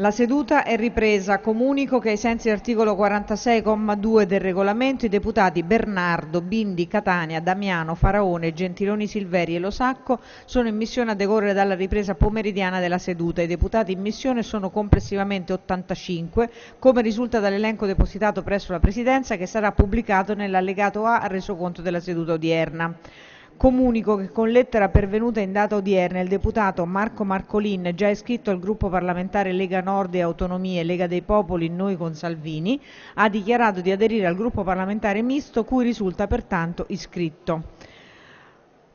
La seduta è ripresa. Comunico che ai sensi dell'articolo 46,2 del regolamento i deputati Bernardo, Bindi, Catania, Damiano, Faraone, Gentiloni Silveri e Losacco sono in missione a decorrere dalla ripresa pomeridiana della seduta. I deputati in missione sono complessivamente 85, come risulta dall'elenco depositato presso la Presidenza che sarà pubblicato nell'allegato A al resoconto della seduta odierna. Comunico che con lettera pervenuta in data odierna il deputato Marco Marcolin, già iscritto al gruppo parlamentare Lega Nord e Autonomie Lega dei Popoli Noi con Salvini, ha dichiarato di aderire al gruppo parlamentare misto cui risulta pertanto iscritto.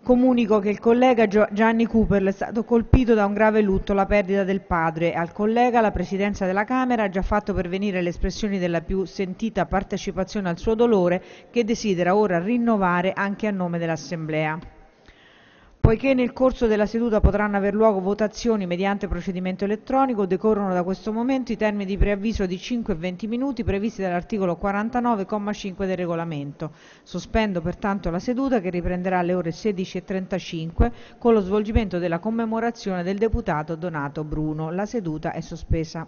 Comunico che il collega Gianni Cooperl è stato colpito da un grave lutto, la perdita del padre. Al collega la Presidenza della Camera ha già fatto pervenire le espressioni della più sentita partecipazione al suo dolore che desidera ora rinnovare anche a nome dell'Assemblea. Poiché nel corso della seduta potranno aver luogo votazioni mediante procedimento elettronico, decorrono da questo momento i termini di preavviso di 5 e 20 minuti previsti dall'articolo 49,5 del regolamento. Sospendo pertanto la seduta che riprenderà alle ore 16.35 con lo svolgimento della commemorazione del deputato Donato Bruno. La seduta è sospesa.